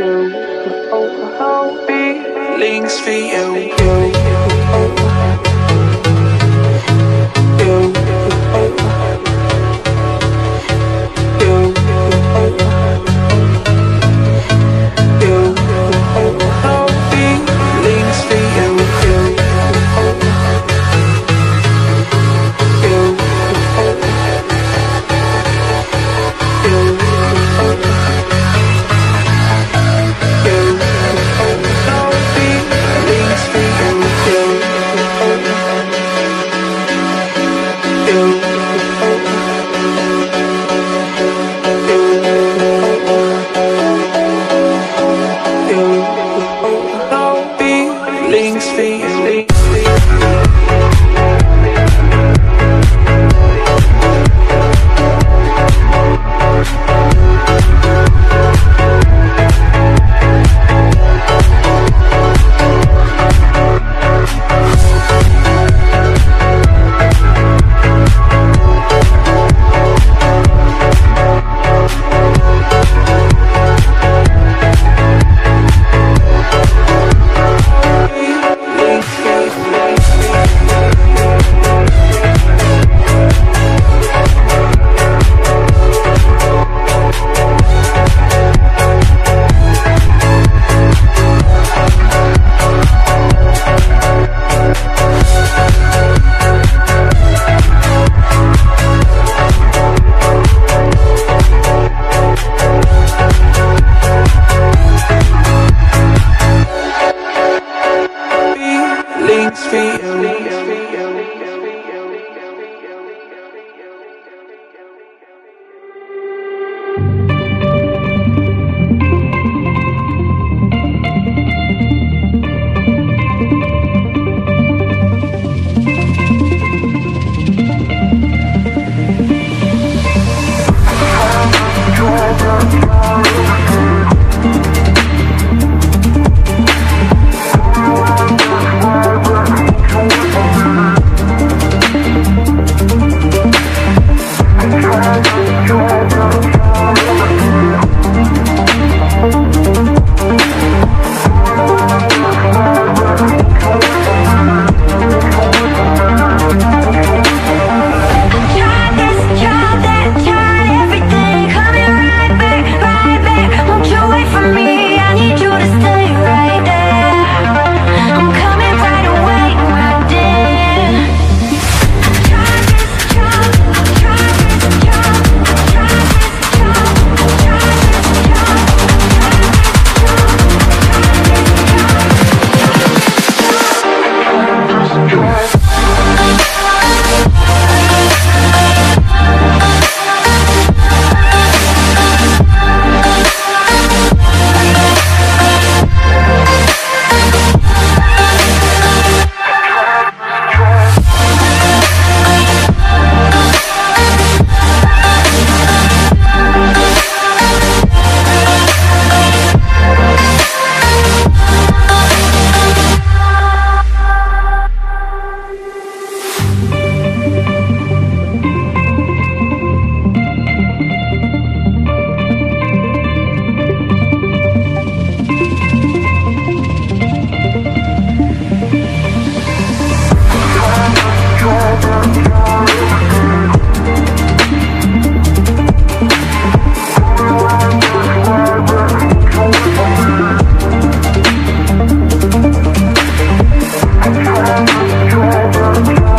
you. Feelings for you. links feel Thank on.